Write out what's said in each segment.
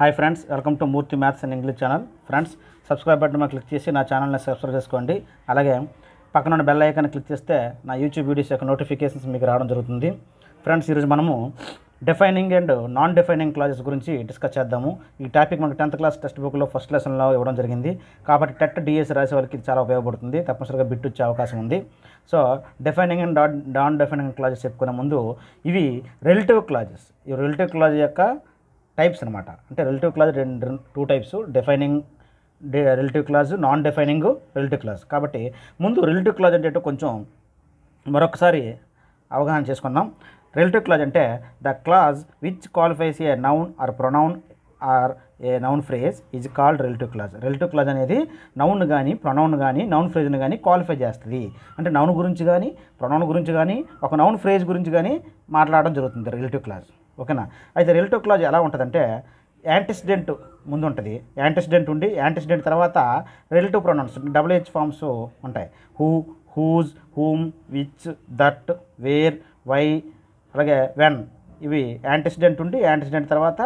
Hi friends welcome to Murthy maths and English channel friends subscribe button click చేసి నా ఛానల్ని subscribe చేసుకోండి. అలాగే పక్కన ఉన్న బెల్ ఐకాన్ క్లిక్ చేస్తే నా యూట్యూబ్ వీడియోస్ యొక్క నోటిఫికేషన్స్ మీకు రావడం జరుగుతుంది. ఫ్రెండ్స్ ఈరోజు మనము defining and non defining clauses గురించి డిస్కస్ చేద్దాము. ఈ టాపిక్ మనకు టెన్త్ క్లాస్ టెక్స్ట్ బుక్లో ఫస్ట్ లెసన్లో ఇవ్వడం జరిగింది. కాబట్టి టెట్ డిఎస్ రాసే వాళ్ళకి ఇది చాలా ఉపయోగపడుతుంది. తప్పనిసరిగా బిట్ వచ్చే అవకాశం ఉంది. So defining and non non defining clauses చెప్పుకునే ముందు ఇవి రిలేటివ్ క్లాజెస్ ఈ రిలేటివ్ క్లాజ్ యొక్క టైప్స్ అనమాట అంటే రిలేటివ్ క్లాజ్ రెండు two types defining relative clause non defining relative clause కాబట్టి ముందు రిలేటివ్ క్లాజ్ అంటే కొంచెం మరొకసారి అవగాహన చేసుకుందాం. రిలేటివ్ క్లాజ్ అంటే the clause which qualifies a noun or pronoun or a noun phrase is called relative clause relative clause అనేది noun కానీ ప్రొనౌన్ కానీ నౌన్ ఫ్రేజ్ని కానీ క్వాలిఫై చేస్తుంది. అంటే నౌన్ గురించి కానీ ప్రొనౌన్ గురించి కానీ ఒక నౌన్ ఫ్రేజ్ గురించి కానీ మాట్లాడడం జరుగుతుంది రిలేటివ్ క్లాజ్ ఓకేనా? అయితే రిలేటివ్ క్లాజ్ ఎలా ఉంటుందంటే యాంటిసిడెంట్ ముందు ఉంటుంది యాంటిసిడెంట్ ఉండి యాంటిసిడెంట్ తర్వాత relative pronouns double h forms ఉంటాయి. Who whose whom which that where why అలాగే వెన్ ఇవి యాంటిసిడెంట్ ఉండి యాంటిసిడెంట్ తర్వాత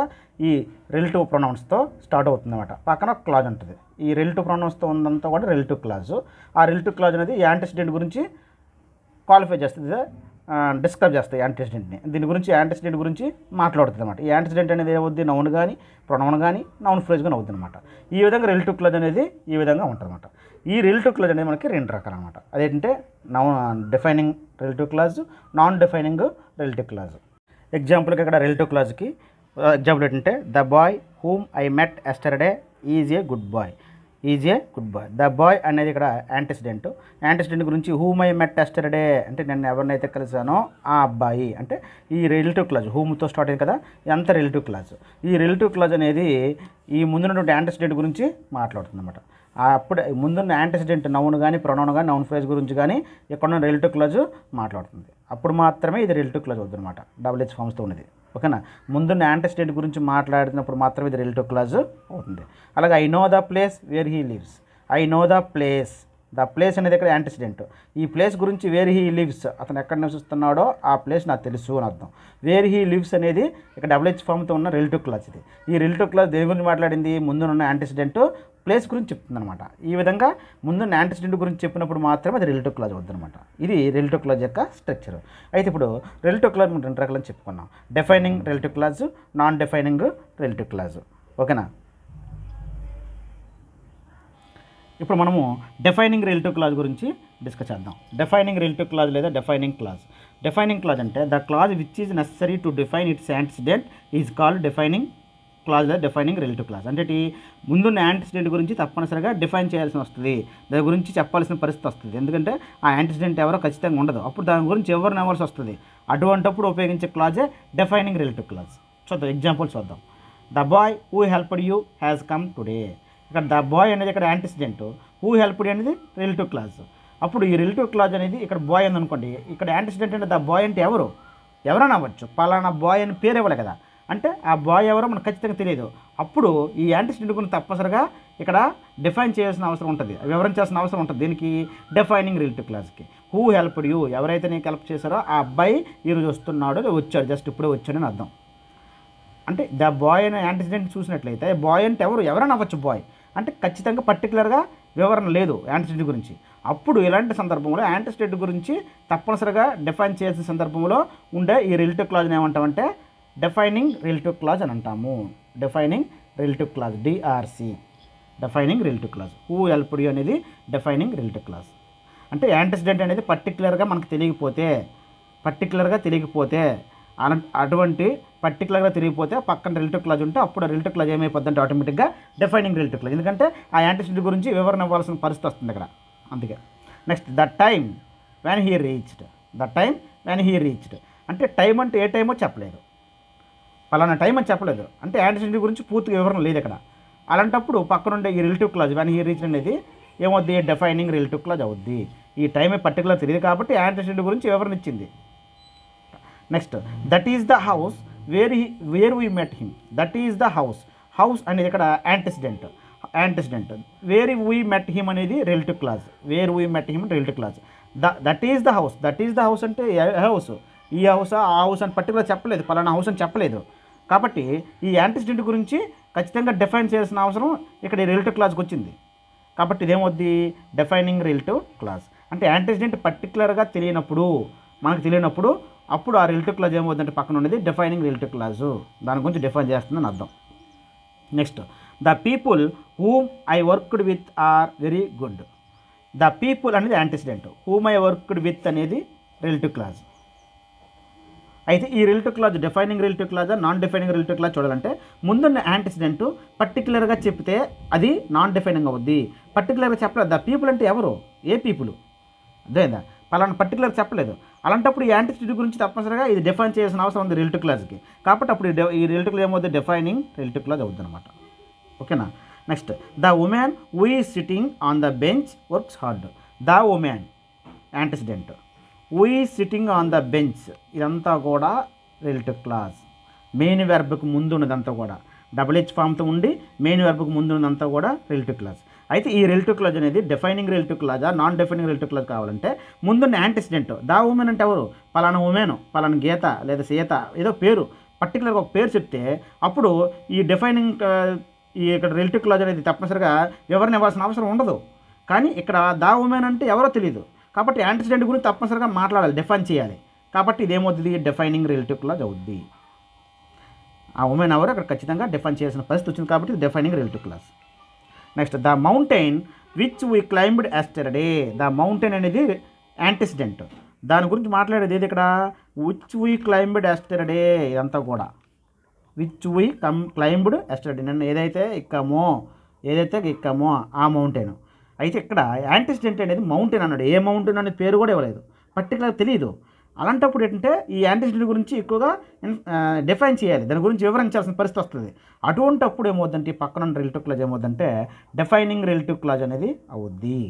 ఈ రిలేటివ్ ప్రొనౌన్స్తో స్టార్ట్ అవుతుంది అనమాట పక్కన ఒక క్లాజ్ ఉంటుంది. ఈ రిలేటివ్ ప్రొనౌన్స్తో ఉందంతా కూడా రిలేటివ్ క్లాజ్. ఆ రిలేటివ్ క్లాజ్ అనేది యాంటిసిడెంట్ గురించి క్వాలిఫై చేస్తుంది. డిస్క్రైబ్ చేస్తాయి యాంటిసిడెంట్ని. దీని గురించి యాంటిసిడెంట్ గురించి మాట్లాడుతుంది అనమాట ఈ యాంటిసిడెంట్ అనేది ఏమవుద్ది? నౌన్ కానీ ప్రొనౌన్ కానీ నౌన్ ఫ్రేజ్ కానీ అవుతుంది అనమాట ఈ విధంగా రిలేటివ్ క్లజ్ అనేది ఈ విధంగా ఉంటుంది అనమాట ఈ రిలేటివ్ క్లాజ్ అనేది మనకి రెండు రకాలు అనమాట అదేంటంటే noun defining relative clause non defining relative clause. ఎగ్జాంపుల్కి ఇక్కడ రిలేటివ్ క్లాజ్కి ఎగ్జాంపుల్ ఏంటంటే the boy whom I met yesterday is a good boy. Is a good boy. The boy అనేది ఇక్కడ యాంటిసిడెంట్ యాంటిసిడెంట్ గురించి హూమ్ ఐ మెట్ ఎస్టర్డే అంటే నేను ఎవరినైతే కలిసానో ఆ అబ్బాయి అంటే ఈ రిలేటివ్ క్లాజ్ హూమ్తో స్టార్ట్ అయింది కదా ఎంత రిలేటివ్ క్లాజ్ ఈ రిలేటివ్ క్లాజ్ అనేది ఈ ముందున్నటువంటి యాంటిసిడెంట్ గురించి మాట్లాడుతుంది అనమాట అప్పుడు ముందున్న యాంటిసిడెంట్ నౌన్ కానీ ప్రొనౌన్ కానీ నౌన్ ఫ్రేజ్ గురించి కానీ ఇక్కడ రిలేటివ్ క్లాజ్ మాట్లాడుతుంది. అప్పుడు మాత్రమే ఇది రిలేటివ్ క్లాజ్ అవుతుంది అనమాట డబుల్ హెచ్ ఫామ్స్తో ఉన్నది. ఓకేనా? ముందున్న యాంటిసిడెంట్ గురించి మాట్లాడుతున్నప్పుడు మాత్రమే ఇది రిలేటివ్ క్లాజ్ అవుతుంది. అలాగే I know the place where he lives I know the place the place అనేది ఇక్కడ యాంటిసిడెంట్ ఈ ప్లేస్ గురించి వేర్ హీ లివ్స్ అతను ఎక్కడ నివసిస్తున్నాడో ఆ ప్లేస్ నాకు తెలుసు అని అర్థం. వేర్ హీ లివ్స్ అనేది ఇక్కడ డబుల్ ఫామ్తో ఉన్న రిలేటివ్ క్లాస్ ఇది. ఈ రిలేటివ్ క్లాస్ దేని గురించి మాట్లాడింది? ముందున్న యాంటిసిడెంట్ ప్లేస్ గురించి చెప్తుందనమాట ఈ విధంగా ముందు యాంటిసిడెంట్ గురించి చెప్పినప్పుడు మాత్రమే అది రిలేటివ్ క్లాజ్ అవుతుంది అనమాట ఇది రిలేటివ్ క్లాజ్ యొక్క స్ట్రక్చర్ అయితే ఇప్పుడు రిలేటివ్ క్లాజ్ మనం రెండు రకాలని చెప్పుకున్నాం. Defining relative clause non defining relative clause ఓకేనా ఇప్పుడు మనము డిఫైనింగ్ రిలేటివ్ క్లాజ్ గురించి డిస్కస్ చేద్దాం. డిఫైనింగ్ రిలేటివ్ క్లాజ్ లేదా డిఫైనింగ్ క్లాజ్ డిఫైనింగ్ క్లాజ్ అంటే the clause which is necessary to define its antecedent is called defining clause defining relative clause అంటే ముందున్న antecedent గురించి తప్పనిసరిగా డిఫైన్ చేయాల్సి వస్తుంది. దాని గురించి చెప్పాల్సిన పరిస్థితి వస్తుంది. ఎందుకంటే ఆ యాంటిసిడెంట్ ఎవరో ఖచ్చితంగా ఉండదు. అప్పుడు దాని గురించి ఎవరు అవ్వాల్సి వస్తుంది? అటువంటప్పుడు ఉపయోగించే క్లాజే డిఫైనింగ్ రిలేటివ్ క్లాజ్ చూద్దాం ఎగ్జాంపుల్ చూద్దాం. The boy who helped you has come today ఇక్కడ ద బాయ్ అనేది ఇక్కడ యాంటిసిడెంట్ హూ హెల్ప్డ్ అనేది రిలేటివ్ క్లాజ్ అప్పుడు ఈ రిలేటివ్ క్లాజ్ అనేది ఇక్కడ బాయ్ ఉంది అనుకోండి ఇక్కడ యాంటిసిడెంట్ అంటే ద బాయ్ అంటే ఎవరు? ఎవరైనా అవ్వచ్చు పలానా బాయ్ అని పేరు ఇవ్వాలి కదా. అంటే ఆ బాయ్ ఎవరో మనకు ఖచ్చితంగా తెలియదు. అప్పుడు ఈ యాంటీసిడెంట్ గురించి తప్పనిసరిగా ఇక్కడ డిఫైన్ చేయాల్సిన అవసరం ఉంటుంది. వివరించాల్సిన అవసరం ఉంటుంది. దీనికి డిఫైనింగ్ రిలేటివ్ క్లాస్కి హూ హెల్ప్డ్ యూ ఎవరైతే నీకు హెల్ప్ చేశారో ఆ అబ్బాయి ఈరోజు వస్తున్నాడు వచ్చాడు. జస్ట్ ఇప్పుడే వచ్చాడని అర్థం. అంటే ద బాయ్ అనే యాంటిసిడెంట్ చూసినట్లయితే బాయ్ అంటే ఎవరు? ఎవరైనా అవ్వచ్చు బాయ్ అంటే ఖచ్చితంగా పర్టికులర్గా వివరణ లేదు యాంటిసిడెంట్ గురించి. అప్పుడు ఇలాంటి సందర్భంలో యాంటిసిడెంట్ గురించి తప్పనిసరిగా డిఫైన్ చేసిన సందర్భంలో ఉండే ఈ రిలేటివ్ క్లాజ్ని ఏమంటామంటే డిఫైనింగ్ రిలేటివ్ క్లాజ్ అని అంటాము. Defining relative clause DRC defining relative clause who ఎల్పుడి అనేది డిఫైనింగ్ రిలేటివ్ క్లాజ్ అంటే యాంటిసిడెంట్ అనేది పర్టికులర్గా మనకు తెలియకపోతే పర్టికులర్గా తెలియకపోతే అన- అటువంటి పర్టికులర్గా తిరిగిపోతే పక్కన రిలేటివ్ క్లాజ్ ఉంటే అప్పుడు రిలేటివ్ క్లాజ్ ఏమైపోద్ది అంటే ఆటోమేటిక్గా డిఫైనింగ్ రిలేటివ్ క్లాజ్ ఎందుకంటే ఆ యాంటిసిడెంట్ గురించి వివరణ ఇవ్వాల్సిన పరిస్థితి వస్తుంది ఇక్కడ అందుకే. Next the time when he reached the time when he reached అంటే టైం అంటే ఏ టైమో చెప్పలేదు. పలానా టైం అని చెప్పలేదు. అంటే యాంటిసిడెంట్ గురించి పూర్తిగా వివరణ లేదు ఇక్కడ. అలాంటప్పుడు పక్కనుండే ఈ relative clause when he reach అనేది ఏమవుద్ది? డిఫైనింగ్ రిలేటివ్ క్లాజ్ అవుద్ది. ఈ టైం పర్టికులర్ తెలియదు కాబట్టి యాంటిసిడెంట్ గురించి వివరణ ఇచ్చింది. Next that is the house where he where we met him that is the house house అనేది ఇక్కడ antecedent antecedent where we met him అనేది relative clause where we met him relative clause the that is the house that is the house అంటే house ఈ house ఆ house అని particular చెప్పలేదు. పలానా house అని చెప్పలేదు. కాబట్టి ఈ యాంటిసిడెంట్ గురించి ఖచ్చితంగా డిఫైన్ చేయాల్సిన అవసరం ఇక్కడ ఈ రిలేటివ్ క్లాజ్కి వచ్చింది. కాబట్టి ఇదేమవుద్ది? డిఫైనింగ్ రిలేటివ్ క్లాజ్ అంటే యాంటిసిడెంట్ పర్టికులర్గా తెలియనప్పుడు మనకు తెలియనప్పుడు అప్పుడు ఆ రిలేటివ్ క్లాజ్ ఏమవుతుందంటే పక్కన ఉండేది డిఫైనింగ్ రిలేటివ్ క్లాజు దాని గురించి డిఫైన్ చేస్తుందని అర్థం. Next the people whom I worked with are very good the people అనేది antecedent. Whom I worked with అనేది రిలేటివ్ క్లాజ్ అయితే ఈ relative clause defining relative clause non defining relative clause చూడాలంటే ముందున్న యాంటిసిడెంట్ పర్టికులర్గా చెప్తే అది నాన్ డిఫైనింగ్ అవుద్ది పర్టికులర్గా చెప్పలేదు? ద పీపుల్ అంటే ఎవరు? ఏ పీపుల్ అదేదా పలానా పర్టికులర్ చెప్పలేదు. అలాంటప్పుడు ఈ యాంటిసిడెంట్ గురించి తప్పనిసరిగా ఇది డిఫైన్ చేయాల్సిన అవసరం ఉంది రిలేటివ్ క్లాజ్కి కాబట్టి అప్పుడు ఈ రిలేటివ్ క్లాజ్ ఏమవుతుంది డిఫైనింగ్ రిలేటివ్ క్లాజ్ అవుతుంది అనమాట ఓకేనా? Next the women who is sitting on the bench works hard the women antecedent we sitting on the bench ఇదంతా కూడా రిలేటివ్ క్లాజ్ మెయిన్ వెర్బ్కి ముందు ఉన్నదంతా కూడా డబుల్ హెచ్ ఫామ్తో ఉండి మెయిన్ వెర్బ్కి ముందు ఉన్నదంతా కూడా రిలేటివ్ క్లాజ్ అయితే ఈ రిలేటివ్ క్లాజ్ అనేది డిఫైనింగ్ రిలేటివ్ క్లాజా నాన్ డిఫైనింగ్ రిలేటివ్ క్లాజ్ కావాలంటే ముందున్న యాంటిసిడెంట్ దా ఉమెన్ అంటే ఎవరు? పలానా ఉమెన్ పలానా గీత లేదా సీత ఏదో పేరు. పర్టికులర్గా ఒక పేరు చెప్తే అప్పుడు ఈ డిఫైనింగ్ ఈ ఇక్కడ రిలేటివ్ క్లాజ్ అనేది తప్పనిసరిగా వివరణ ఇవ్వాల్సిన అవసరం ఉండదు. కానీ ఇక్కడ దా ఉమెన్ అంటే ఎవరో తెలియదు కాబట్టి యాంటిసిడెంట్ గురించి తప్పనిసరిగా మాట్లాడాలి డిఫైన్ చేయాలి. కాబట్టి ఇదేమవుతుంది? డిఫైనింగ్ రిలేటివ్ క్లాజ్ అవుద్ది. ఆ ఉమెన్ అవర్ అక్కడ ఖచ్చితంగా డిఫైన్ చేయాల్సిన పరిస్థితి వచ్చింది కాబట్టి ఇది defining relative class next the mountain which we climbed yesterday the mountain అనేది యాంటిసిడెంట్ దాని గురించి మాట్లాడేది ఏది ఇక్కడ? విచ్ వీ క్లైంబ్డ్ ఎస్టర్డే ఇదంతా కూడా. Which we come climbed yesterday నేను ఏదైతే ఎక్కామో ఏదైతే ఎక్కామో ఆ మౌంటైన్ అయితే ఇక్కడ యాంటిసిడెంట్ అనేది మౌంటైన్ అన్నాడు. ఏ మౌంటైన్ అనే పేరు కూడా ఇవ్వలేదు. పర్టికులర్ తెలియదు అలాంటప్పుడు ఏంటంటే ఈ యాంటిసిడెంట్ గురించి ఎక్కువగా డిఫైన్ చేయాలి. దాని గురించి వివరించాల్సిన పరిస్థితి వస్తుంది. అటువంటప్పుడు ఏమవుద్దంటే ఈ పక్కన రిలేటివ్ క్లాజ్ ఏమవుద్దంటే డిఫైనింగ్ రిలేటివ్ క్లాజ్ అనేది అవుద్ది.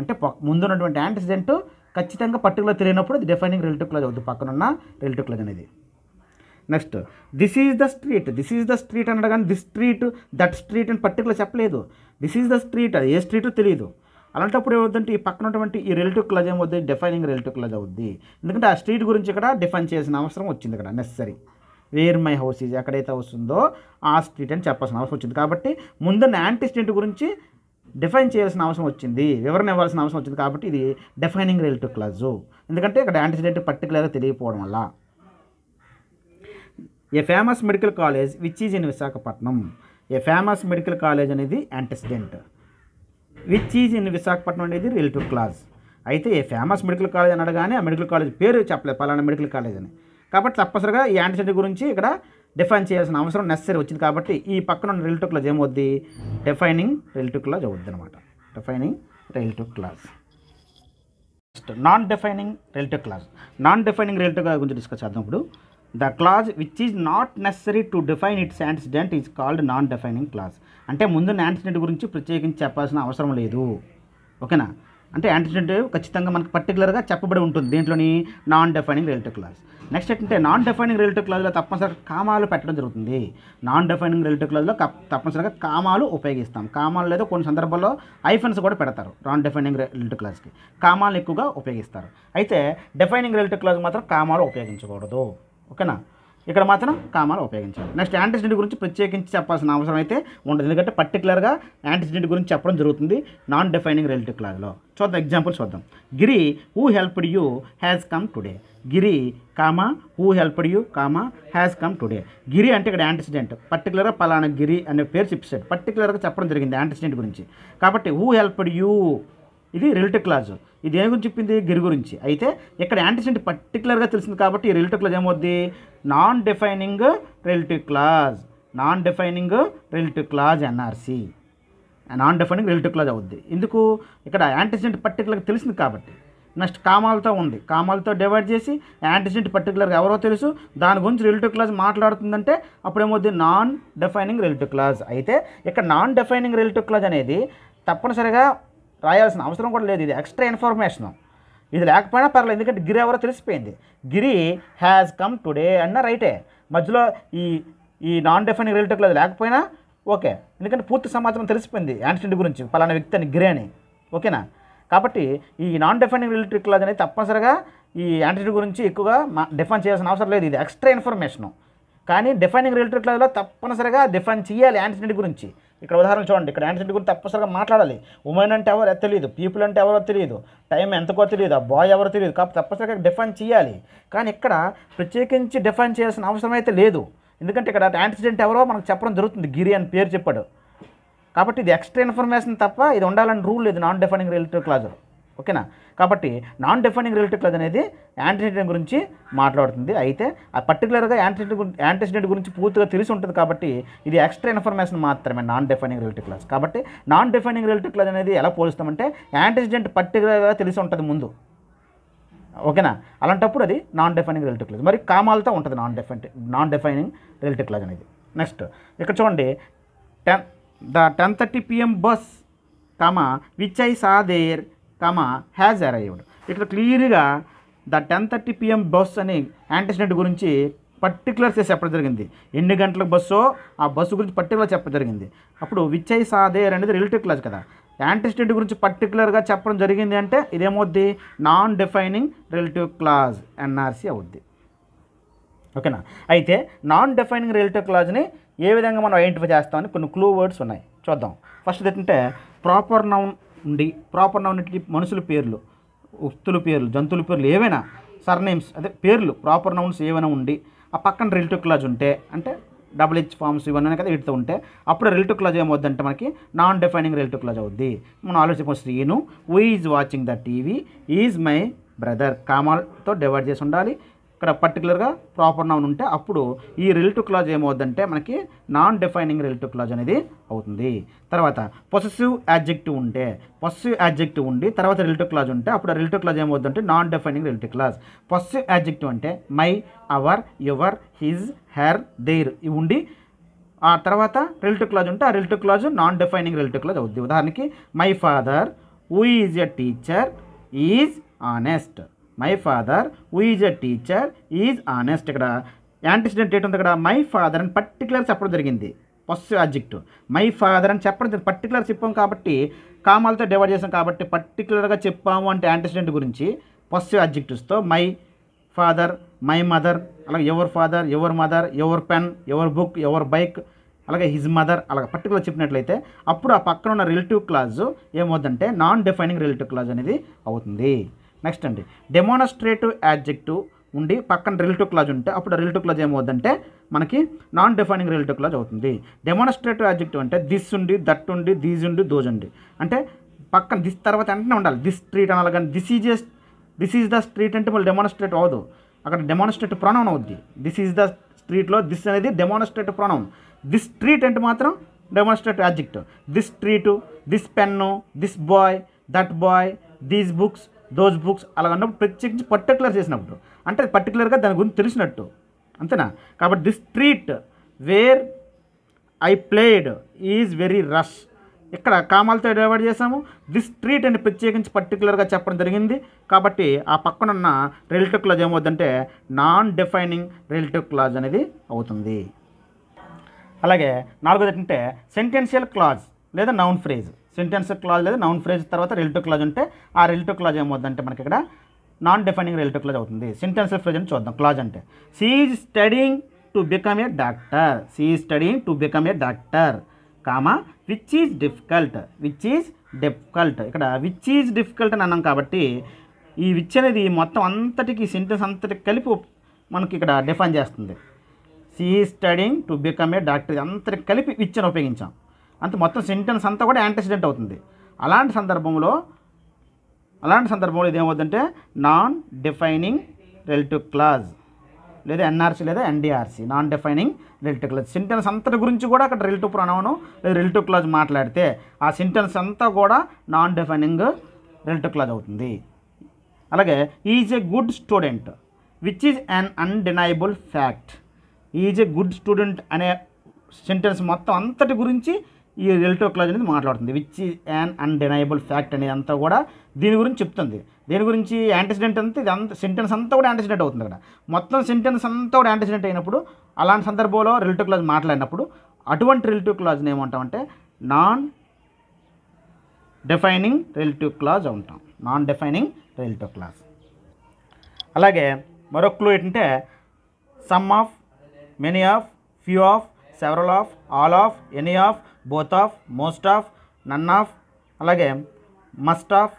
అంటే ముందున్నటువంటి యాంటిసిడెంట్ ఖచ్చితంగా పర్టికులర్ తెలియనప్పుడు అది డిఫైనింగ్ రిలేటివ్ క్లాజ్ అవుద్ది. పక్కనున్న రిలేటివ్ క్లాజ్ అనేది. Next. This is the street this is the street అన్నాడు కానీ దిస్ స్ట్రీట్ దట్ స్ట్రీట్ అని పర్టికులర్ చెప్పలేదు. దిస్ ఈజ్ ద స్ట్రీట్ అది ఏ స్ట్రీట్ తెలియదు అలాంటప్పుడు ఏమవుతుందంటే ఈ పక్కన ఉన్నటువంటి ఈ రిలేటివ్ క్లజ్ ఏమవుద్ది? డిఫైనింగ్ రిలేటివ్ క్లాజ్ అవుద్ది. ఎందుకంటే ఆ స్ట్రీట్ గురించి ఇక్కడ డిఫైన్ చేసిన అవసరం వచ్చింది ఇక్కడ necessary where my house is ఎక్కడైతే హౌస్ ఉందో ఆ స్ట్రీట్ అని చెప్పాల్సిన అవసరం వచ్చింది. కాబట్టి ముందున్న యాంటీస్టెంట్ గురించి డిఫైన్ చేయాల్సిన అవసరం వచ్చింది. వివరణ ఇవ్వాల్సిన అవసరం వచ్చింది కాబట్టి ఇది డిఫైనింగ్ రిలేటివ్ క్లాజు ఎందుకంటే ఇక్కడ యాంటీసిడెంట్ పర్టికులర్గా తెలియకపోవడం వల్ల. A famous medical college which is in Visakhapatnam a famous medical college అనేది antecedent which is in Visakhapatnam అనేది రిలేటివ్ క్లాజ్ అయితే ఏ ఫేమస్ మెడికల్ కాలేజ్ అని అడగానే ఆ మెడికల్ కాలేజ్ పేరు చెప్పలేదు పలానా మెడికల్ కాలేజ్ అని. కాబట్టి తప్పనిసరిగా ఈ యాంటిసిడెంట్ గురించి ఇక్కడ డిఫైన్ చేయాల్సిన అవసరం నెసరీ వచ్చింది కాబట్టి ఈ పక్కన ఉన్న రిలేటివ్ క్లాజ్ ఏమవుద్ది? డిఫైనింగ్ రిలేటివ్ క్లాజ్ అవుద్ది అనమాట defining relative clause non defining relative clause non defining relative clause గురించి డిస్కస్ చేద్దాం ఇప్పుడు. The clause which is not necessary to define its antecedent is called non defining clause అంటే ముందు antecedent గురించి ప్రత్యేకించి చెప్పాల్సిన అవసరం లేదు. ఓకేనా? అంటే యాంటిసిడెంట్ ఖచ్చితంగా మనకు పర్టికులర్గా చెప్పబడి ఉంటుంది. దీంట్లోని non defining relative clause next ఏంటంటే నాన్ డిఫైనింగ్ రిలేటివ్ క్లాజ్లో తప్పనిసరిగా కామాలు పెట్టడం జరుగుతుంది. నాన్ డిఫైనింగ్ రిలేటివ్ క్లాజ్లో తప్పనిసరిగా కామాలు ఉపయోగిస్తాం. కామాలు లేదా కొన్ని సందర్భాల్లో ఐఫన్స్ కూడా పెడతారు నాన్ డిఫైనింగ్ రిలేటివ్ క్లాజ్కి కామాలు ఎక్కువగా ఉపయోగిస్తారు. అయితే డిఫైనింగ్ రిలేటివ్ క్లాజ్ మాత్రం కామాలు ఉపయోగించకూడదు. ఓకేనా? ఇక్కడ మాత్రం కామాలు ఉపయోగించాలి. నెక్స్ట్ యాంటిసిడెంట్ గురించి ప్రత్యేకించి చెప్పాల్సిన అవసరం అయితే ఉండదు. ఎందుకంటే పర్టికులర్గా యాంటిసిడెంట్ గురించి చెప్పడం జరుగుతుంది. నాన్ డిఫైనింగ్ రిలేటివ్ క్లాజ్లో చూద్దాం ఎగ్జాంపుల్ చూద్దాం. Giri who helped you has come today Giri comma who helped you comma has come today Giri అంటే ఇక్కడ యాంటిసిడెంట్ పర్టికులర్గా పలానా గిరి అనే పేరు చెప్పాడు పర్టికులర్గా చెప్పడం జరిగింది యాంటిసిడెంట్ గురించి. కాబట్టి హూ హెల్ప్డ్ యూ ఇది రిలేటివ్ క్లాజ్ ఇది ఏమి గురించి చెప్పింది? గిరి గురించి. అయితే ఇక్కడ యాంటిసెంట్ పర్టికులర్గా తెలిసింది కాబట్టి ఈ రిలేటివ్ క్లాజ్ ఏమవుద్ది? Non defining relative clause non defining relative clause NRC non defining relative clause అవుద్ది. ఎందుకు? ఇక్కడ యాంటిసెంట్ పర్టికులర్గా తెలిసింది కాబట్టి. నెక్స్ట్ కామాలతో ఉంది. కామాలతో డివైడ్ చేసి యాంటిసెంట్ పర్టికులర్గా ఎవరో తెలుసు. దాని గురించి రిలేటివ్ క్లాజ్ మాట్లాడుతుందంటే అప్పుడు ఏమవుద్ది నాన్ డిఫైనింగ్ రిలేటివ్ క్లాజ్ అయితే ఇక్కడ నాన్ డిఫైనింగ్ రిలేటివ్ క్లాజ్ అనేది తప్పనిసరిగా రాయాల్సిన అవసరం కూడా లేదు. ఇది ఎక్స్ట్రా ఇన్ఫర్మేషన్ ఇది లేకపోయినా పర్లేదు ఎందుకంటే గిరి ఎవరో తెలిసిపోయింది. గిరి హ్యాజ్ కమ్ టుడే అన్న రైటే. మధ్యలో ఈ ఈ నాన్ డెఫైనింగ్ రిలేటివ్ అది లేకపోయినా ఓకే. ఎందుకంటే పూర్తి సమాచారం తెలిసిపోయింది యాన్సిడెంట్ గురించి పలానా వ్యక్తి అని గిరి అని. ఓకేనా? కాబట్టి ఈ నాన్ డెఫైనింగ్ రిలేటివ్ క్లాజ్ అనేది తప్పనిసరిగా ఈ యాంటిసెంట్ గురించి ఎక్కువగా డిఫైన్ చేయాల్సిన అవసరం లేదు. ఇది ఎక్స్ట్రా ఇన్ఫర్మేషను కానీ డిఫైనింగ్ రిలేటివ్ క్లాజ్లో తప్పనిసరిగా డిఫైన్ చేయాలి యాంటిసిడెంట్ గురించి. ఇక్కడ ఉదాహరణ చూడండి. ఇక్కడ యాంటిసిడెంట్ గురించి తప్పనిసరిగా మాట్లాడాలి. ఉమెన్ అంటే ఎవరో తెలియదు. పీపుల్ అంటే ఎవరో తెలియదు. టైం ఎంతకో తెలియదు. ఆ బాయ్ ఎవరో తెలియదు. కాబట్టి తప్పనిసరిగా డిఫైన్ చేయాలి. కానీ ఇక్కడ ప్రత్యేకించి డిఫైన్ చేయాల్సిన అవసరం అయితే లేదు. ఎందుకంటే ఇక్కడ యాంటిసిడెంట్ ఎవరో మనకు చెప్పడం జరుగుతుంది. గిరి అని పేరు చెప్పాడు. కాబట్టి ఇది ఎక్స్ట్రా ఇన్ఫర్మేషన్ తప్ప ఇది ఉండాలని రూల్ లేదు. నాన్ డిఫైనింగ్ రిలేటివ్ క్లాజ్ ఓకేనా? కాబట్టి నాన్ డిఫైనింగ్ రిలేటివ్ క్లాజ్ అనేది యాంటీసిడెంట్ గురించి మాట్లాడుతుంది. అయితే ఆ పర్టికులర్గా యాంటీసిడెంట్ యాంటీసిడెంట్ గురించి పూర్తిగా తెలిసి ఉంటుంది కాబట్టి ఇది ఎక్స్ట్రా ఇన్ఫర్మేషన్ మాత్రమే నాన్ డిఫైనింగ్ రిలేటివ్ క్లాజ్ కాబట్టి నాన్ డిఫైనింగ్ రిలేటివ్ క్లాజ్ అనేది ఎలా పోలుస్తామంటే యాంటీసిడెంట్ పర్టికులర్గా తెలిసి ఉంటుంది ముందు. ఓకేనా? అలాంటప్పుడు అది నాన్ డిఫైనింగ్ రిలేటివ్ క్లాజ్ మరి కామాలతో ఉంటుంది non define non defining relative clause అనేది. నెక్స్ట్ ఇక్కడ చూడండి. Ten the ten thirty PM bus comma which I saw there comma has arrived ఇక్కడ క్లియర్గా the ten thirty PM bus అని యాంటిసిడెంట్ గురించి పర్టికులర్స్ చెప్పడం జరిగింది. ఎన్ని గంటలకు బస్సో ఆ బస్సు గురించి పర్టికులర్ చెప్పడం జరిగింది. అప్పుడు విచ్ సాదేర్ అనేది రిలేటివ్ క్లాజ్ కదా. యాంటిసిడెంట్ గురించి పర్టికులర్గా చెప్పడం జరిగింది అంటే ఇదేమవుద్ది? Non defining relative clause NRC అవుద్ది. ఓకేనా? అయితే నాన్ డిఫైనింగ్ రిలేటివ్ క్లాజ్ని ఏ విధంగా మనం ఐడెంటిఫై చేస్తామని కొన్ని క్లూ వర్డ్స్ ఉన్నాయి. చూద్దాం. ఫస్ట్ ఏంటంటే ప్రాపర్ నౌన్ ఉండి ప్రాపర్ నౌన్ అంటే మనుషుల పేర్లు వస్తువుల పేర్లు జంతువుల పేర్లు ఏవైనా సర్నేమ్స్ అదే పేర్లు ప్రాపర్ నౌన్స్ ఏమైనా ఉండి ఆ పక్కన రిలేటివ్ క్లాజ్ ఉంటే అంటే డబుల్ హెచ్ ఫార్మ్స్ ఇవన్నీ కదా వీటితో ఉంటే అప్పుడు రిలేటివ్ క్లాజ్ ఏమవుద్దంటే మనకి నాన్ డిఫైనింగ్ రిలేటివ్ క్లాజ్ అవుద్ది. మనం ఆల్రెడీ చెప్పిన Srinu who is watching the TV is my brother కామాల్తో divide చేసి ఉండాలి. ఇక్కడ పర్టికులర్గా ప్రాపర్ నౌన్ ఉంటే అప్పుడు ఈ రిలేటివ్ క్లాజ్ ఏమవుద్దంటే మనకి నాన్ డిఫైనింగ్ రిలేటివ్ క్లాజ్ అనేది అవుతుంది. తర్వాత పొసెసివ్ యాడ్జెక్టివ్ ఉంటే పొసెసివ్ యాడ్జెక్టివ్ ఉండి తర్వాత రిలేటివ్ క్లాజ్ ఉంటే అప్పుడు relative clause ఏమవుద్దంటే non defining relative clause possessive adjective అంటే my our your his her their ఇవి ఉండి ఆ తర్వాత రిలేటివ్ క్లాజ్ ఉంటే ఆ relative clause non defining relative clause అవుద్ది. ఉదాహరణకి my father who is a teacher is honest my father who is a teacher is honest ఇక్కడ. యాంటిసిడెంట్ ఏంటి ఉంది ఇక్కడ. మై ఫాదర్ అని పర్టికులర్ చెప్పడం జరిగింది. ఫస్ట్ అబ్జెక్ట్ మై ఫాదర్ అని చెప్పడం జరిగింది. పర్టికులర్ చెప్పాం కాబట్టి కామాలతో డివైడ్ చేసాం కాబట్టి పర్టికులర్గా చెప్పాము అంటే యాంటిసిడెంట్ గురించి. ఫస్ట్ అబ్జెక్టివ్స్తో మై ఫాదర్ మై మదర్ అలాగే our father our mother our pen our book our bike అలాగే హిజ్ మదర్ అలాగే పర్టికులర్ చెప్పినట్లయితే అప్పుడు ఆ పక్కన ఉన్న రిలేటివ్ క్లాజ్ ఏమవుతుందంటే నాన్ డిఫైనింగ్ రిలేటివ్ క్లాజ్ అనేది అవుతుంది. నెక్స్ట్ అండి. డెమోనస్ట్రేటివ్ యాడ్జెక్టివ్ ఉండి పక్కన రిలేటివ్ క్లాజ్ ఉంటే అప్పుడు రిలేటివ్ క్లాజ్ ఏమవుద్దంటే మనకి నాన్ డిఫైనింగ్ రిలేటివ్ క్లాజ్ అవుతుంది. డెమోనస్ట్రేటివ్ యాడ్జెక్టివ్ అంటే దిస్ ఉండి దట్ ఉండి దీస్ ఉండి దోజ్ ఉండి. అంటే పక్కన దిస్ తర్వాత వెంటనే ఉండాలి. దిస్ స్ట్రీట్ అనాలి కానీ this is this is the street అంటే మళ్ళీ డెమోనస్ట్రేట్ అవ్వదు. అక్కడ డెమోనస్ట్రేట్ ప్రొనౌన్ అవుద్ది. దిస్ ఈజ్ ద స్ట్రీట్లో దిస్ అనేది డెమోనస్ట్రేట్ ప్రొనౌన్ దిస్ స్ట్రీట్ అంటే మాత్రం demonstrate adjective this street this pen this boy that boy these books those books అలా అన్నప్పుడు ప్రత్యేకించి పర్టికులర్ చేసినప్పుడు. అంటే పర్టికులర్గా దాని గురించి తెలిసినట్టు. అంతేనా? కాబట్టి the street where I played is very rush ఇక్కడ కామాలతో డివైడ్ చేసాము దిస్ స్ట్రీట్ అని ప్రత్యేకించి పర్టికులర్గా చెప్పడం జరిగింది. కాబట్టి ఆ పక్కన ఉన్న రిలేటివ్ క్లాజ్ ఏమవుతుందంటే నాన్ డిఫైనింగ్ రిలేటివ్ క్లాజ్ అనేది అవుతుంది. అలాగే నాలుగోది ఏంటంటే సెంటెన్షియల్ క్లాజ్ లేదా నౌన్ ఫ్రేజ్ సెంటెన్స్ క్లాజ్ లేదా నౌన్ ఫ్రేజ్ తర్వాత రిలేటివ్ క్లాజ్ ఉంటే ఆ రిలేటివ్ క్లాజ్ ఏమవుతుందంటే మనకి ఇక్కడ నాన్ డిఫైనింగ్ రిలేటివ్ క్లాజ్ అవుతుంది. సెంటెన్స్ ఫ్రేజ్ అని చూద్దాం క్లాజ్ అంటే she is studying to become a doctor she is studying to become a doctor comma which is difficult which is difficult ఇక్కడ విచ్ ఈజ్ డిఫికల్ట్ అని అన్నాం కాబట్టి ఈ which అనేది మొత్తం అంతటికి సెంటెన్స్ అంతటికి కలిపి మనకి ఇక్కడ డిఫైన్ చేస్తుంది. She studying to become a doctor అంతటికి కలిపి విచ్ అని ఉపయోగించాం. అంత మొత్తం సెంటెన్స్ అంతా కూడా యాంటిసిడెంట్ అవుతుంది. అలాంటి సందర్భంలో అలాంటి సందర్భంలో ఇది ఏమవుతుందంటే నాన్ డిఫైనింగ్ రిలేటివ్ క్లాజ్ లేదా ఎన్ఆర్సీ లేదా NDRC non defining relative clause sentence అంతటి గురించి కూడా అక్కడ రిలేటివ్ ప్రణవను లేదా రిలేటివ్ క్లాజ్ మాట్లాడితే ఆ సెంటెన్స్ అంతా కూడా నాన్ డిఫైనింగ్ రిలేటివ్ క్లాజ్ అవుతుంది. అలాగే is a good student which is an undeniable fact is a good student అనే సెంటెన్స్ మొత్తం అంతటి గురించి ఈ రిలేటివ్ క్లాజ్ అనేది మాట్లాడుతుంది which is an undeniable fact అనేది అంతా కూడా దీని గురించి చెప్తుంది. దీని గురించి యాంటిసిడెంట్ అంతా ఇది అంత సెంటెన్స్ అంతా కూడా యాంటిసిడెంట్ అవుతుంది అక్కడ. మొత్తం సెంటెన్స్ అంతా కూడా యాంటిసిడెంట్ అయినప్పుడు అలాంటి సందర్భంలో రిలేటివ్ క్లాజ్ మాట్లాడినప్పుడు అటువంటి రిలేటివ్ క్లాజ్ని ఏమంటామంటే నాన్ డిఫైనింగ్ రిలేటివ్ క్లాజ్ ఉంటాం నాన్ డిఫైనింగ్ రిలేటివ్ క్లాజ్ అలాగే మరొక క్లూ ఏంటంటే some of many of few of several of all of any of both of most of none of అలాగే మస్ట్ ఆఫ్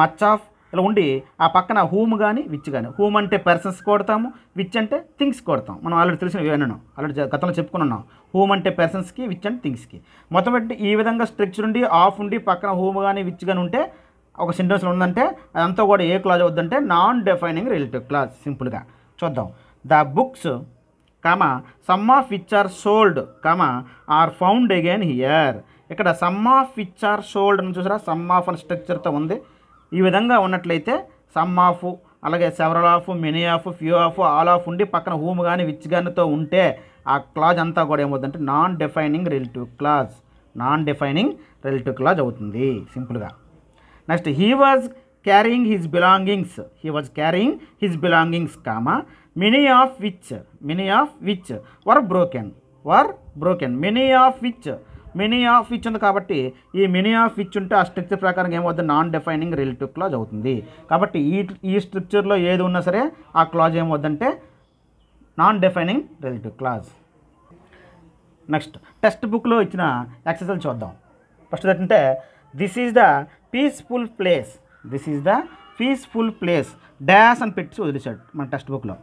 మచ్ ఆఫ్ ఇలా ఉండి ఆ పక్కన whom కానీ విచ్ కానీ హూమ్ అంటే పర్సన్స్ కొడతాము విచ్ అంటే థింగ్స్ కొడతాం. మనం ఆల్రెడీ తెలిసిన విన్నాను ఆల్రెడీ గతంలో చెప్పుకుని ఉన్నాం. హూమ్ అంటే పర్సన్స్కి విచ్ అంటే థింగ్స్కి మొత్తం పెట్టి ఈ విధంగా స్ట్రక్చర్ ఉండి ఆఫ్ ఉండి పక్కన హూమ్ కానీ విచ్ కానీ ఉంటే ఒక సెంటెన్స్లో ఉందంటే అదంతా కూడా ఏ క్లాజ్ అవుద్దంటే నాన్ డెఫైనింగ్ రిలేటివ్ క్లాజ్ సింపుల్గా చూద్దాం. The books comma some of which are sold comma are found again here ఇక్కడ some of which are sold అని చూసారా? సమ్ ఆఫ్ అని స్ట్రక్చర్తో ఉంది. ఈ విధంగా ఉన్నట్లయితే సమ్ ఆఫ్ అలాగే several of many of few of all of ఉండి పక్కన హూమ్ కానీ విచ్ గానితో ఉంటే ఆ క్లాజ్ అంతా కూడా ఏమవుతుందంటే non defining relative clause non defining relative clause అవుతుంది సింపుల్గా next he was carrying his belongings he was carrying his belongings comma many of which many of which were broken were broken many of which many of which ఉంది కాబట్టి ఈ mini of which ఉంటే ఆ structure ప్రకారం ఏమవుతుంది? Non defining relative clause అవుతుంది. కాబట్టి ఈ ఈ స్ట్రక్చర్లో ఏది ఉన్నా సరే ఆ clause ఏమవుద్దంటే non defining relative clause next text బుక్లో ఇచ్చిన ఎక్సర్సైజ్ చూద్దాం. ఫస్ట్ ఏంటంటే this is the peaceful place this is the peaceful place dash అని పెట్టి వదిలేశాడు మన టెక్స్ట్ బుక్లో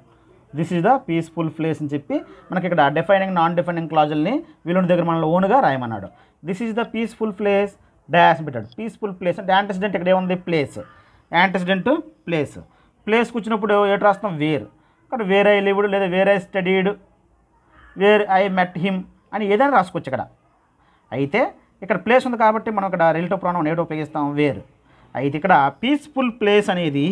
this is the peaceful place అని చెప్పి మనకి ఇక్కడ డిఫైనింగ్ నాన్ డిఫైనింగ్ క్లాజుల్ని వీళ్ళని దగ్గర మనల్ని ఓన్గా రాయమన్నాడు. This is the peaceful place dash పెట్టాడు పీస్ఫుల్ ప్లేస్ అంటే యాంటిసిడెంట్ ఇక్కడ ఏముంది? ప్లేస్ యాంటిసిడెంట్ ప్లేస్ ప్లేస్కి వచ్చినప్పుడు ఏటు రాస్తాం? వేర్ ఇక్కడ వేర్ ఐ లివ్డ్ లేదా where I studied where I met him అని ఏదైనా రాసుకోవచ్చు ఇక్కడ. అయితే ఇక్కడ ప్లేస్ ఉంది కాబట్టి మనం ఇక్కడ రిలేటివ్ ప్రాణం ఏదో ఉపయోగిస్తాం? వేర్ అయితే ఇక్కడ పీస్ఫుల్ ప్లేస్ అనేది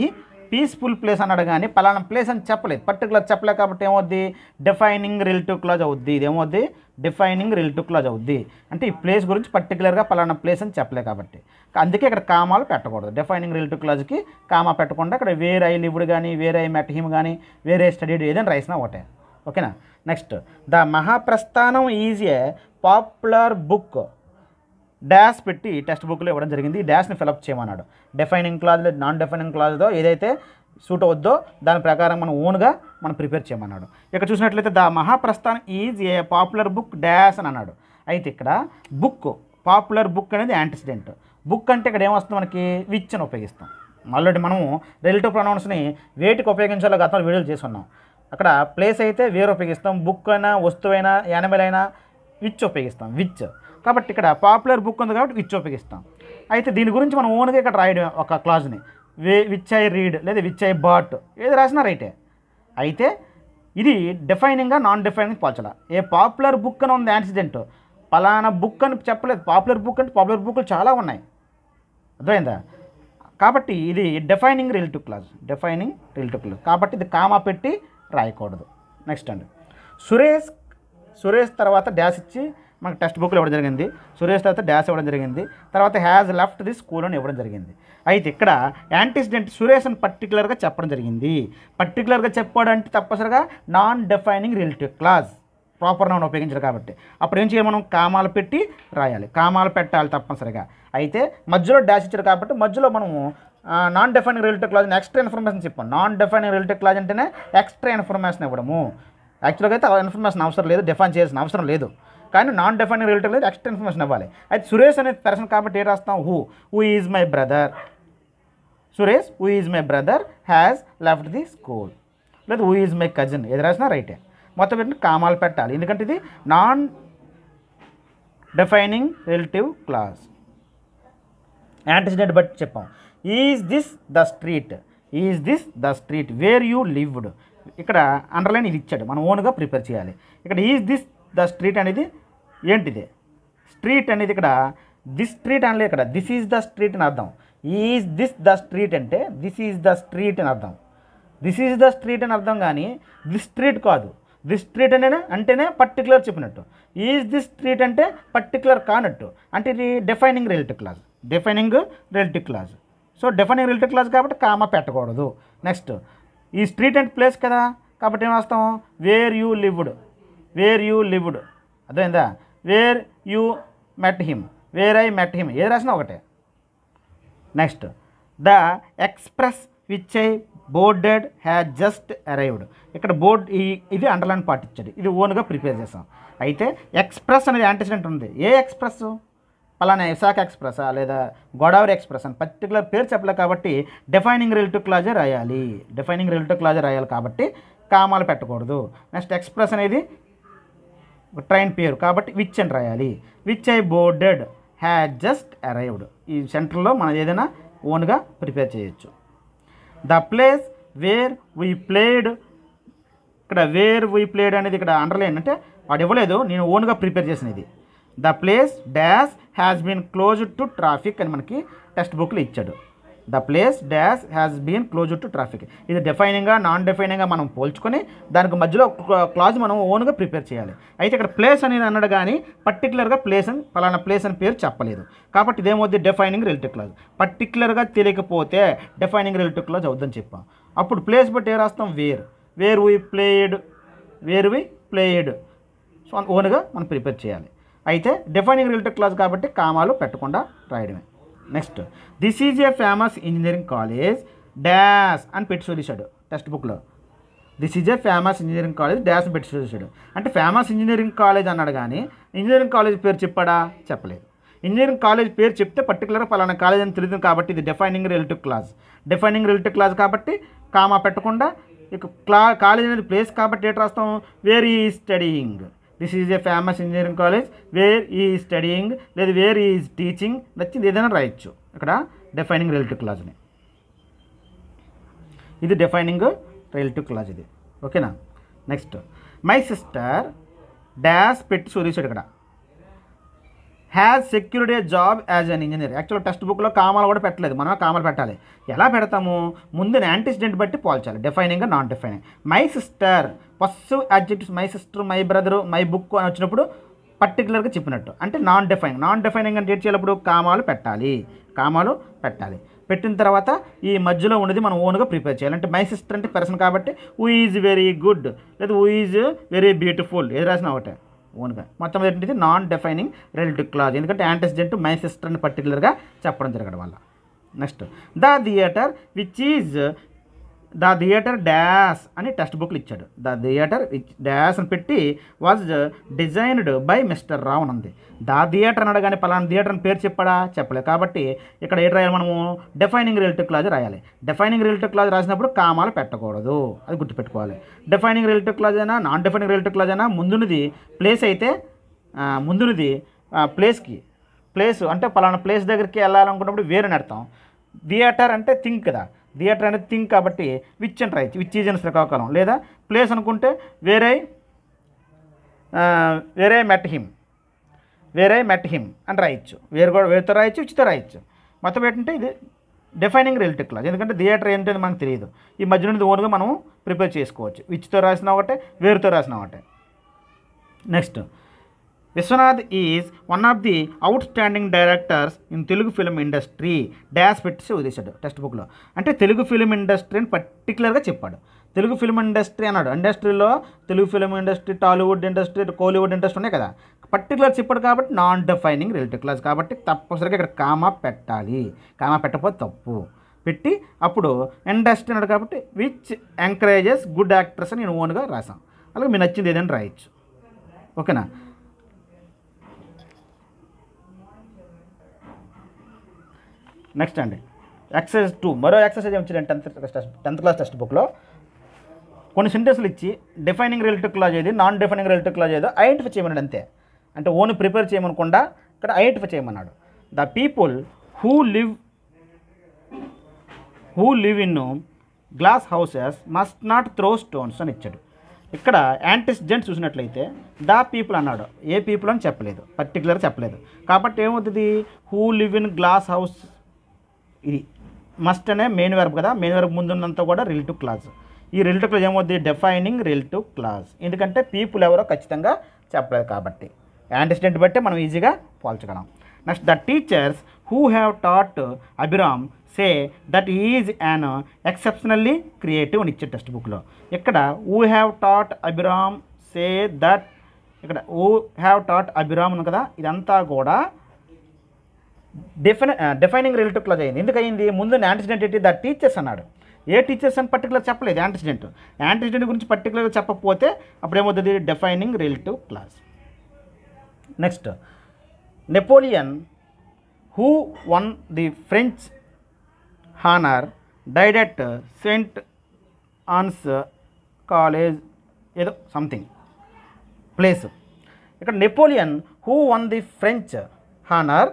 పీస్ఫుల్ ప్లేస్ అన్నాడు కానీ పలానా ప్లేస్ అని చెప్పలేదు. పర్టికులర్ చెప్పలేదు కాబట్టి ఏమవుద్ది? డిఫైనింగ్ రిలేటివ్ క్లాజ్ అవుద్ది. ఇది ఏమవుద్ది డిఫైనింగ్ రిలేటివ్ క్లాజ్ అవుద్ది. అంటే ఈ ప్లేస్ గురించి పర్టికులర్గా పలానా ప్లేస్ అని చెప్పలేదు కాబట్టి. అందుకే ఇక్కడ కామాలు పెట్టకూడదు. డిఫైనింగ్ రిలేటివ్ క్లాజ్కి కామా పెట్టకుండా ఇక్కడ వేరే ఐ లివ్డ్ కానీ వేరే ఐ మెట్ హిమ్ కానీ వేరే స్టడీడ్ ఏదైనా రాసినా ఒకటే ఓకేనా? Next the Mahaprasthanam is a popular book dash పెట్టి టెక్స్ట్ బుక్లో ఇవ్వడం జరిగింది. ఈ డాష్ని ఫిలప్ చేయమన్నాడు. డిఫైనింగ్ క్లాజ్ నాన్ డిఫైనింగ్ క్లాజ్లో ఏదైతే సూట్ అవుద్దో దాని ప్రకారం మనం ఓన్గా మనం ప్రిపేర్ చేయమన్నాడు. ఇక్కడ చూసినట్లయితే the Mahaprasthanam is a popular book dash అని అన్నాడు. అయితే ఇక్కడ బుక్ పాపులర్ బుక్ అనేది యాంటిసిడెంట్. బుక్ అంటే ఇక్కడ ఏమొస్తుంది మనకి? విచ్ అని ఉపయోగిస్తాం. ఆల్రెడీ మనము రిలేటివ్ ప్రొనౌన్స్ని వేటికి ఉపయోగించాలో గతంలో వీడియోలు చేసుకున్నాం అక్కడ ప్లేస్ అయితే వేరు ఉపయోగిస్తాం. బుక్ అయినా వస్తువైనా యానిమల్ అయినా విచ్ ఉపయోగిస్తాం. విచ్. కాబట్టి ఇక్కడ పాపులర్ బుక్ ఉంది కాబట్టి విచ్ ఉపయోగిస్తాం. అయితే దీని గురించి మనం ఓన్గా ఇక్కడ రాయడం ఒక క్లాజ్ని వే విచ్ ఐ రీడ్ లేదా విచ్ ఐ బాట్ ఏది రాసినా రైటే. అయితే ఇది డిఫైనింగ్గా నాన్ డిఫైనింగ్ పోల్చాల. ఏ పాపులర్ బుక్ అని ఉంది యాక్సిడెంట్ పలానా బుక్ అని చెప్పలేదు. పాపులర్ బుక్ అంటే పాపులర్ బుక్లు చాలా ఉన్నాయి. అర్థమైందా? కాబట్టి ఇది defining relative clause defining relative clause కాబట్టి ఇది కామా పెట్టి రాయకూడదు. నెక్స్ట్ అండి. సురేష్ సురేష్ తర్వాత డ్యాష్ ఇచ్చి మనకు టెక్స్ట్ బుక్లు ఇవ్వడం జరిగింది సురేష్ తర్వాత డాష్ ఇవ్వడం జరిగింది తర్వాత హ్యాజ్ లెఫ్ట్ ది స్కూల్ అని ఇవ్వడం జరిగింది. అయితే ఇక్కడ యాంటిసిడెంట్ సురేష్ అని పర్టికులర్గా చెప్పడం జరిగింది. పర్టికులర్గా చెప్పాడంటే తప్పనిసరిగా non defining relative clause proper noun ఉపయోగించారు కాబట్టి. అప్పుడు ఏం చేయాలి మనం కామాలు పెట్టి రాయాలి. కామాలు పెట్టాలి తప్పనిసరిగా. అయితే మధ్యలో డాష్ ఇచ్చారు కాబట్టి మధ్యలో మనము non defining relative clause extra information చెప్పాం. నాన్ డిఫైనింగ్ రిలేటివ్ క్లాజ్ అంటేనే ఎక్స్ట్రా ఇన్ఫర్మేషన్ ఇవ్వడము. యాక్చువల్గా అయితే ఇన్ఫర్మేషన్ అవసరం లేదు డిఫైన్ చేయాల్సిన అవసరం లేదు. కానీ నాన్ డెఫైన్ రిలేటివ్ లేదు ఎక్స్ట్రా ఇన్ఫర్మేషన్ ఇవ్వాలి. అయితే సురేష్ అనే పర్సన్ కాబట్టి ఏం రాస్తాం? Who who is my brother Suresh who is my brother has left the school లేదు హూ ఈజ్ మై కజిన్ ఏది రాసినా రైటే మొత్తం పెట్టిన కామాలు పెట్టాలి. ఎందుకంటే ఇది non defining relative clause antecedent బట్టి చెప్పాం. Is this the street is this the street where you lived ఇక్కడ అండర్లైన్ ఇది ఇచ్చాడు. మనం ఓన్గా ప్రిపేర్ చేయాలి. ఇక్కడ ఈజ్ దిస్ ద స్ట్రీట్ అనేది ఏంటిది? స్ట్రీట్ అనేది ఇక్కడ దిస్ స్ట్రీట్ అనలేదు ఇక్కడ. దిస్ ఈజ్ ద స్ట్రీట్ అని అర్థం. ఈజ్ దిస్ ద స్ట్రీట్ అంటే దిస్ ఈజ్ ద స్ట్రీట్ అని అర్థం. దిస్ ఈజ్ ద స్ట్రీట్ అని అర్థం కానీ దిస్ స్ట్రీట్ కాదు. దిస్ స్ట్రీట్ అనే అంటేనే పర్టికులర్ చెప్పినట్టు. ఈజ్ దిస్ స్ట్రీట్ అంటే పర్టికులర్ కానట్టు. అంటే ఇది defining relative clause defining relative clause so defining relative clause కాబట్టి కామా పెట్టకూడదు. నెక్స్ట్ ఈ స్ట్రీట్ అండ్ ప్లేస్ కదా. కాబట్టి ఏం రాస్తాం where you lived where you lived అర్థమైందా? Where you met him where I met him ఏది రాసినా ఒకటే. Next the express which I boarded has just arrived ఇక్కడ బోర్డ్ ఈ ఇది అండర్లైన్ పార్ట్ ఇచ్చాడు. ఇది ఓన్గా ప్రిపేర్ చేసాం అయితే ఎక్స్ప్రెస్ అనేది యాంటిసిడెంట్ ఉంది. ఏ ఎక్స్ప్రెస్ పలానా విశాఖ ఎక్స్ప్రెస్ లేదా గోదావరి ఎక్స్ప్రెస్ అని పర్టికులర్ పేరు చెప్పలేదు కాబట్టి డిఫైనింగ్ రిలేటివ్ క్లాజే రాయాలి. డిఫైనింగ్ రిలేటివ్ క్లాజే రాయాలి కాబట్టి కామాలు పెట్టకూడదు. నెక్స్ట్ ఎక్స్ప్రెస్ అనేది ట్రైన్ పేరు. కాబట్టి విచ్ అని రాయాలి. Which I boarded has just arrived ఈ సెంటర్లో మనం ఏదైనా ఓన్గా ప్రిపేర్ చేయొచ్చు. The place where we played ఇక్కడ వేర్ వీ ప్లేడ్ అనేది ఇక్కడ అండర్లైన్ అంటే వాడు ఇవ్వలేదు నేను ఓన్గా ప్రిపేర్ చేసిన ఇది. The place dash has been closed to traffic అని మనకి టెక్స్ట్ బుక్లు ఇచ్చాడు. The place dash has been close to traffic ఇది డిఫైనింగ్గా నాన్ డిఫైనింగ్గా మనం పోల్చుకొని దానికి మధ్యలో క్లాజ్ మనం ఓన్గా ప్రిపేర్ చేయాలి. అయితే ఇక్కడ ప్లేస్ అనేది అన్నాడు కానీ పర్టికులర్గా ప్లేస్ అని పలానా ప్లేస్ అని పేరు చెప్పలేదు. కాబట్టి ఇదేమవుద్ది? డిఫైనింగ్ రిలేటివ్ క్లాజ్ పర్టికులర్గా తెలియకపోతే డిఫైనింగ్ రిలేటివ్ క్లాజ్ అవుద్దని చెప్పాం. అప్పుడు ప్లేస్ బట్టి ఏ రాస్తాం? Where where we played where we played so ఓన్గా మనం ప్రిపేర్ చేయాలి. అయితే డిఫైనింగ్ రిలేటివ్ క్లాస్ కాబట్టి కామాలు పెట్టకుండా రాయడమే. Next this is a famous engineering college dash అని పెట్టి చూసాడు టెక్స్ట్ బుక్లో this is a famous engineering college dash పెట్టి చూసాడు అంటే ఫేమస్ ఇంజనీరింగ్ కాలేజ్ అన్నాడు కానీ ఇంజనీరింగ్ కాలేజ్ పేరు చెప్పాడా? చెప్పలేదు. ఇంజనీరింగ్ కాలేజ్ పేరు చెప్తే పర్టికులర్గా పలానా కాలేజ్ అని తెలియదు కాబట్టి ఇది defining relative clause defining relative clause కాబట్టి కామా పెట్టకుండా ఇక క్లా కాలేజ్ అనేది ప్లేస్ కాబట్టి ఏంటి రాస్తాం వేర్ ఈ studying this is a famous engineering college where ఈ స్టడీయింగ్ లేదా వేర్ ఈజ్ టీచింగ్ నచ్చింది ఏదైనా రాయొచ్చు. ఇక్కడ డిఫైనింగ్ రిలేటివ్ క్లాజ్ని ఇది డిఫైనింగ్ రిలేటివ్ క్లాజ్ ఇది. ఓకేనా నెక్స్ట్ మై సిస్టర్ డాష్ పెట్టి చూసాడు ఇక్కడ. Has secured a job as an engineer actual text బుక్లో కామాలు కూడా పెట్టలేదు. మనం కామాలు పెట్టాలి. ఎలా పెడతాము? ముందు యాంటిసిడెంట్ బట్టి పోల్చాలి. Defining non defining my sister pus adjectives my sister my brother my book అని వచ్చినప్పుడు పర్టికులర్గా చెప్పినట్టు. అంటే నాన్ డిఫైనింగ్ నాన్ డిఫైనింగ్ అంటే ఏంటి చేయాలప్పుడు? కామాలు పెట్టాలి. కామాలు పెట్టాలి. పెట్టిన తర్వాత ఈ మధ్యలో ఉన్నది మనం ఓన్గా ప్రిపేర్ చేయాలి. అంటే మై సిస్టర్ అంటే పర్సన్ కాబట్టి హూ ఈజ్ వెరీ గుడ్ లేదా హూ ఈజ్ వెరీ బ్యూటిఫుల్ ఏది రాసిన ఒకటే. ఓన్గా మొత్తం ఏంటిది నాన్ డిఫైనింగ్ రిలేటివ్ క్లాజ్ ఎందుకంటే యాంటెసిడెంట్ మై సిస్టర్ అని పర్టికులర్గా చెప్పడం జరగడం వల్ల next the theatre which is the theatre dash అని టెక్స్ట్ బుక్లు ఇచ్చాడు. ద థియేటర్ డాష్ అని పెట్టి was designed by mister Ravan అని ఉంది ద థియేటర్ అన్నాడు కానీ పలానా థియేటర్ అని పేరు చెప్పాడా? చెప్పలేదు కాబట్టి ఇక్కడ ఏంటి రాయాలి మనము? డిఫైనింగ్ రియల్టీ క్లాజ్ రాయాలి. డిఫైనింగ్ రియల్టీ క్లాజ్ రాసినప్పుడు కామాలు పెట్టకూడదు. అది గుర్తుపెట్టుకోవాలి. డిఫైనింగ్ రియల్టీ క్లాజ్ అయినా నాన్ డిఫైనింగ్ రియల్టీ క్లాజ్ అయినా ముందున్నది ప్లేస్ అయితే ముందునిది ప్లేస్కి ప్లేస్ అంటే పలానా ప్లేస్ దగ్గరికి వెళ్ళాలనుకున్నప్పుడు వేరే నడతాం. థియేటర్ అంటే థింక్ కదా. థియేటర్ అనేది థింక్ కాబట్టి విచ్ అని రాయొచ్చు విచ్ ఈజన్ శ్రీకాకుళం లేదా ప్లేస్ అనుకుంటే వేరే వేరే మెట్ హిమ్ వేరే మెట్ హిమ్ అని రాయొచ్చు వేరు కూడా వేరుతో రాయొచ్చు విచ్తో రాయొచ్చు. మొత్తం ఏంటంటే ఇది డిఫైనింగ్ రిలేటివ్ క్లాజ్ ఎందుకంటే థియేటర్ ఏంటంటే మనకు తెలియదు. ఈ మధ్య నుండి ఓన్గా మనం ప్రిపేర్ చేసుకోవచ్చు. విచ్తో రాసిన ఒకటే వేరుతో రాసిన ఒకటే. Next Vishwanath is one of the outstanding directors in Telugu film industry. Dash పెట్టి వదిలేశాడు టెక్స్ట్ బుక్లో. అంటే తెలుగు ఫిలిం ఇండస్ట్రీ అని పర్టికులర్గా చెప్పాడు. తెలుగు ఫిలిం ఇండస్ట్రీ అన్నాడు. ఇండస్ట్రీలో Telugu film industry Tollywood industry Kollywood industry ఉన్నాయి కదా. పర్టికులర్ చెప్పాడు కాబట్టి నాన్ డిఫైనింగ్ రిలేటివ్ క్లాస్ కాబట్టి తప్పనిసరిగా ఇక్కడ కామా పెట్టాలి. కామా పెట్టకపోతే తప్పు. పెట్టి అప్పుడు ఇండస్ట్రీ అన్నాడు కాబట్టి విచ్ ఎంకరేజెస్ గుడ్ యాక్టర్స్ అని నేను ఓన్గా రాసాం అలాగే మీ నచ్చింది ఏదైనా రాయొచ్చు. ఓకేనా? నెక్స్ట్ అండి. ఎక్సైజ్ టూ మరో ఎక్సర్సైజ్ ఏమిచ్చాడు టెన్త్ టెన్త్ క్లాస్ టెక్స్ట్ బుక్లో కొన్ని సెంటెన్స్లు ఇచ్చి డిఫైనింగ్ రిలేటివ్ క్లాజ్ ఏది నాన్ డిఫైనింగ్ రిలేటివ్ క్లాజ్ ఏదో ఐడెంటిఫై చేయమన్నాడు అంతే. అంటే ఓన్ ప్రిపేర్ చేయమనకుండా ఇక్కడ ఐడెంటిఫై చేయమన్నాడు. The people who live who live in glass houses must not throw stones అని ఇచ్చాడు. ఇక్కడ యాంటిసిడెంట్ చూసినట్లయితే ద పీపుల్ అన్నాడు. ఏ పీపుల్ అని చెప్పలేదు. పర్టికులర్ చెప్పలేదు. కాబట్టి ఏమవుతుంది? Who live in glass house ఇది మస్ట్ అనే మెయిన్ వెర్బ్ కదా. మెయిన్ వెర్బ్ ముందున్నంత కూడా రిలేటివ్ క్లాజ్ ఈ రిలేటివ్ క్లాజ్ ఏమవుతుంది డిఫైనింగ్ రిలేటివ్ క్లాజ్ ఎందుకంటే పీపుల్ ఎవరో ఖచ్చితంగా చెప్పలేదు కాబట్టి. యాంటిసిడెంట్ బట్టి మనం ఈజీగా పోల్చగలం. Next the teachers who have taught Abhiram say that is an exceptionally creative అని ఇచ్చే టెక్స్ట్ బుక్లో ఇక్కడ who have taught Abhiram say that ఇక్కడ హూ హ్యావ్ టాట్ అభిరామ్ కదా ఇదంతా కూడా డిఫైన్ డిఫైనింగ్ రిలేటివ్ క్లోజ్ అయింది. ఎందుకు అయింది ముందు యాంటిసిడెంట్ ఏంటి ద టీచర్స్ అన్నాడు. ఏ టీచర్స్ అని పర్టికులర్ చెప్పలేదు యాంటిసిడెంట్ యాంటిసిడెంట్ గురించి పర్టికులర్గా చెప్పకపోతే అప్పుడేమవుతుంది? Defining relative clause next Napoleon who won the French honour died at Saint Anne's college ఏదో సంథింగ్ ప్లేస్ ఇక్కడ Napoleon who won the French honour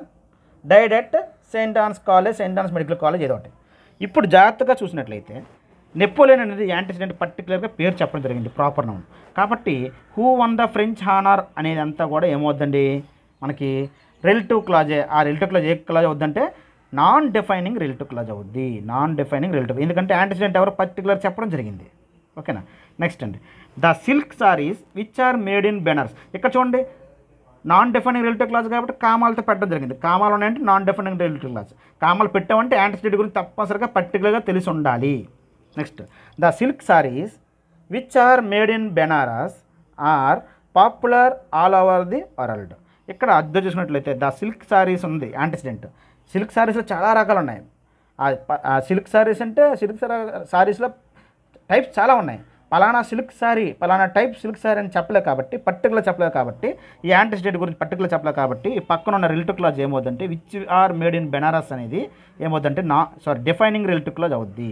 died at Saint Anne's college Saint Anne's medical college ఏదో ఒకటి. ఇప్పుడు జాగ్రత్తగా చూసినట్లయితే Napoleon అనేది antecedent పర్టికులర్గా పేరు చెప్పడం జరిగింది ప్రాపర్ నౌన్. కాబట్టి who won the French honour అనేది అంతా కూడా ఏమవుద్దండి? మనకి రిలేటివ్ క్లాజే ఆ రిలేటివ్ క్లాజ్ ఏ క్లాజ్ అవుద్దంటే నాన్ డిఫైనింగ్ రిలేటివ్ క్లాజ్ అవుద్ది. Non defining relative. ఎందుకంటే యాంటీసిడెంట్ ఎవరు పర్టికులర్ చెప్పడం జరిగింది. ఓకేనా? నెక్స్ట్ అండి. The silk saris which are made in Banaras. ఇక్కడ చూడండి. నాన్ డిఫైనింగ్ రిలేటివ్ క్లాస్ కాబట్టి కామాలతో పెట్టడం జరిగింది. కామాలు ఉన్నాయంటే నాన్ డిఫైనింగ్ రిలేటివ్ క్లాస్ కామాలు పెట్టామంటే యాంటిసిడెంట్ గురించి తప్పనిసరిగా పర్టికులర్గా తెలిసి ఉండాలి. Next the silk saris which are made in Banaras are popular all over the world ఇక్కడ అర్థం చూసినట్లయితే ద సిల్క్ సారీస్ ఉంది యాంటిసిడెంట్ సిల్క్ సారీస్లో చాలా రకాలు ఉన్నాయి. ఆ ప- ఆ సిల్క్ సారీస్ అంటే సిల్క్ సారీస్లో టైప్స్ చాలా ఉన్నాయి. పలానా సిల్క్ శారీ పలానా టైప్ సిల్క్ సారీ అని చెప్పలేదు కాబట్టి పర్టికులర్ చెప్పలేదు కాబట్టి ఈ యాంటిసిడెంట్ గురించి పర్టికులర్ చెప్పలేదు కాబట్టి ఈ పక్కన ఉన్న రిలేటివ్ క్లాజ్ ఏమవుతుందంటే which are made in Banaras అనేది ఏమవుతుందంటే నా సారీ డిఫైనింగ్ రిలేటివ్ క్లాజ్ అవుద్ది.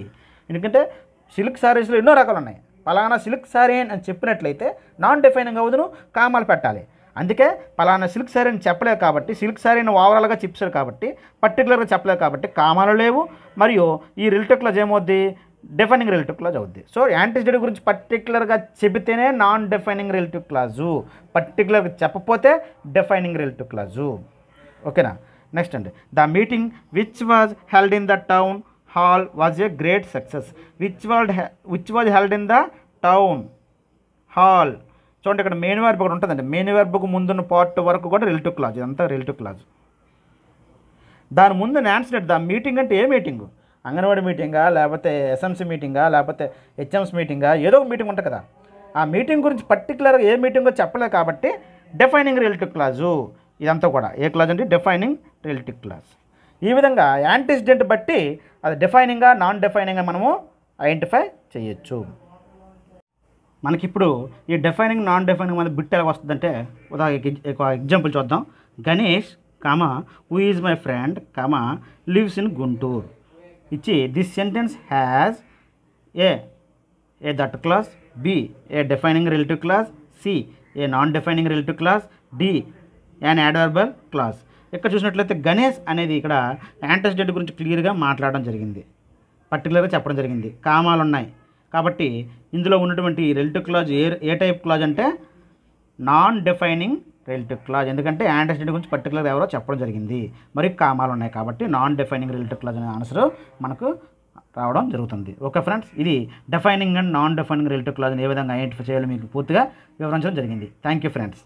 ఎందుకంటే సిల్క్ శారీస్లో ఎన్నో రకాలు ఉన్నాయి. పలానా సిల్క్ శారీ అని చెప్పినట్లయితే నాన్ డిఫైనింగ్ అవుదును కామాలు పెట్టాలి. అందుకే పలానా సిల్క్ సారీ అని చెప్పలేదు కాబట్టి సిల్క్ శారీని ఓవరాల్గా చెప్పారు కాబట్టి పర్టికులర్గా చెప్పలేదు కాబట్టి కామాలు లేవు. మరియు ఈ రిలేటివ్ క్లాజ్ ఏమవుద్ది? డిఫైనింగ్ రిలేటివ్ క్లాజ్ అవుద్ది. సో యాంటిసిడెంట్ గురించి పర్టికులర్గా చెబితేనే నాన్ డిఫైనింగ్ రిలేటివ్ క్లాజు పర్టికులర్గా చెప్పపోతే డిఫైనింగ్ రిలేటివ్ క్లాజు ఓకేనా నెక్స్ట్ అండి. The meeting which was held in the town hall was a great success which walled which was held in the town hall చూడండి ఇక్కడ main verb కూడా ఉంటుందండి. Main వెర్బ్కు ముందున్న part వరకు కూడా రిలేటివ్ క్లాజ్ ఇదంతా రిలేటివ్ క్లాజ్ దాని ముందు న్యాన్సిడెంట్ ద మీటింగ్ అంటే ఏ మీటింగు అంగన్వాడీ మీటింగా లేకపోతే ఎస్ఎంసీ మీటింగా లేకపోతే హెచ్ఎంస్ మీటింగా ఏదో ఒక మీటింగ్ ఉంటుంది కదా. ఆ మీటింగ్ గురించి పర్టికులర్గా ఏ మీటింగో చెప్పలేదు కాబట్టి డిఫైనింగ్ రిలేటివ్ క్లాజు ఇదంతా కూడా. ఏ క్లాజ్ అంటే డిఫైనింగ్ రిలేటివ్ క్లాజ్ ఈ విధంగా యాంటిసిడెంట్ బట్టి అది డిఫైనింగ్గా నాన్ డిఫైనింగ్గా మనము ఐడెంటిఫై చేయొచ్చు. మనకిప్పుడు ఈ డిఫైనింగ్ నాన్ డిఫైనింగ్ మన బిట్ ఎలా వస్తుందంటే ఉదాహరణ ఎగ్జాంపుల్ చూద్దాం. Ganesh comma who is my friend comma lives in Guntur. ఇచ్చి this sentence has a a that clause b a defining relative clause c a non defining relative clause d an adverbial clause ఇక్కడ చూసినట్లయితే గణేష్ అనేది ఇక్కడ యాంటసిడెంట్ గురించి క్లియర్గా మాట్లాడడం జరిగింది. పర్టికులర్గా చెప్పడం జరిగింది. కామాలు ఉన్నాయి. కాబట్టి ఇందులో ఉన్నటువంటి రిలేటివ్ క్లాజ్ ఏ ఏ టైప్ క్లాజ్ అంటే నాన్ డిఫైనింగ్ రిలేటివ్ క్లాజ్ ఎందుకంటే యాంటసిడెంట్ గురించి పర్టికులర్ ఎవరో చెప్పడం జరిగింది. మరి కామాలు ఉన్నాయి కాబట్టి నాన్ డిఫైనింగ్ రిలేటివ్ క్లాజ్ అనే ఆన్సర్ మనకు రావడం జరుగుతుంది. ఓకే ఫ్రెండ్స్ ఇది defining and non defining relative క్లాజ్ని ఏ విధంగా ఐడెంటిఫై చేయాలో మీకు పూర్తిగా వివరించడం జరిగింది. Thank you friends